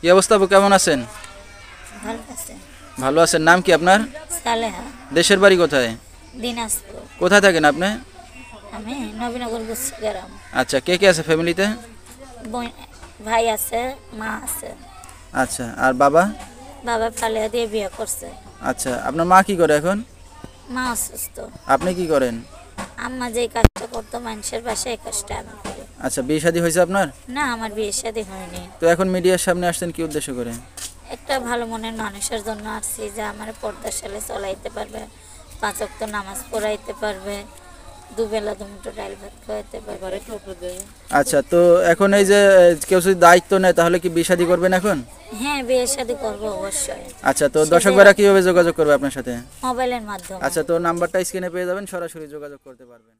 কি অবস্থা আপু? কেমন আছেন? ভালো আছে। ভালো আছেন। নাম কি আপনার? সালেহা। দেশের বাড়ি কোথায়? দিনাজপুর। কোথায় থাকেন আপনি? আমি নবীনগর গ্রাম আচ্ছা কে কে আছে ফ্যামিলিতে? ভাই আছে মা আছে। আচ্ছা আর বাবা? বাবা ফালিয়া দিয়ে বিয়ে করছে। আচ্ছা আপনার মা কি করে এখন? মা অসুস্থ। আপনি কি করেন? আম্মা যে কাজটা করতো মানুষের পাশে এই কাজটা আমি আচ্ছা বিয়ে শাদী হয়েছে আপনার? না আমার বিয়ে শাদী হয়নি। তো এখন মিডিয়ার সামনে আসছেন কি উদ্দেশ্য করে? একটা ভালো মনের মানুষের জন্য আসছি যে আমার পর্দার সালে চলাইতে পারবে পাঁচ ওয়াক্ত নামাজ পড়াইতে পারবে দুবেলা দুমুটো ডাল ভাত খাওয়াইতে পারবে। আচ্ছা তো এখন এই যে কেউ যদি দায়িত্ব নেয় তাহলে কি বিয়ে শাদী করবেন এখন? হ্যাঁ বিয়ে শাদী করব অবশ্যই। আচ্ছা তো দর্শক ভাইরা কীভাবে যোগাযোগ করবে আপনার সাথে? মোবাইলের মাধ্যমে। আচ্ছা তো নাম্বারটা স্ক্রিনে পেয়ে যাবেন সরাসরি যোগাযোগ করতে পারবেন।